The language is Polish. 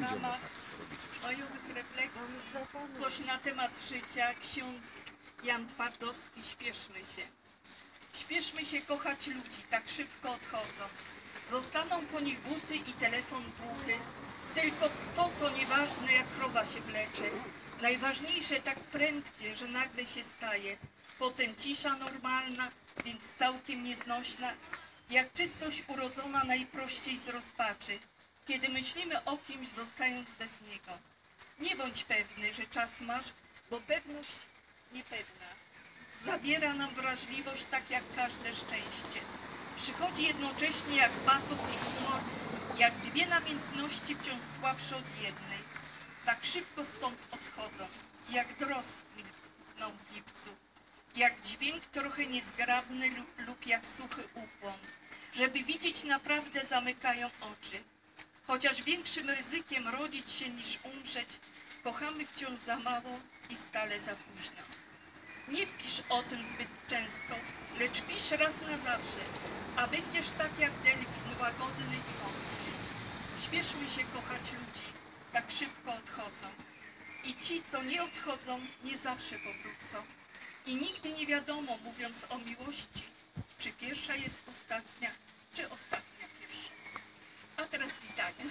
ramach majowych refleksji coś na temat życia ksiądz Jan Twardowski Śpieszmy się. Śpieszmy się kochać ludzi, tak szybko odchodzą. Zostaną po nich buty i telefon głuchy. Tylko to, co nieważne, jak krowa się wlecze. Najważniejsze tak prędkie, że nagle się staje. Potem cisza normalna, więc całkiem nieznośna. Jak czystość urodzona najprościej z rozpaczy. Kiedy myślimy o kimś, zostając bez niego. Nie bądź pewny, że czas masz, bo pewność niepewna. Zabiera nam wrażliwość tak jak każde szczęście. Przychodzi jednocześnie jak patos i humor, jak dwie namiętności wciąż słabsze od jednej. Tak szybko stąd odchodzą, jak droz milkną w lipcu, jak dźwięk trochę niezgrabny lub, lub jak suchy ukłon. Żeby widzieć naprawdę zamykają oczy. Chociaż większym ryzykiem rodzić się niż umrzeć, kochamy wciąż za mało i stale za późno. Nie pisz o tym zbyt często, lecz pisz raz na zawsze, a będziesz tak jak delfin, łagodny i mocny. Śpieszmy się kochać ludzi, tak szybko odchodzą. I ci, co nie odchodzą, nie zawsze powrócą. I nigdy nie wiadomo, mówiąc o miłości, czy pierwsza jest ostatnia, czy ostatnia pierwsza. A teraz witanie.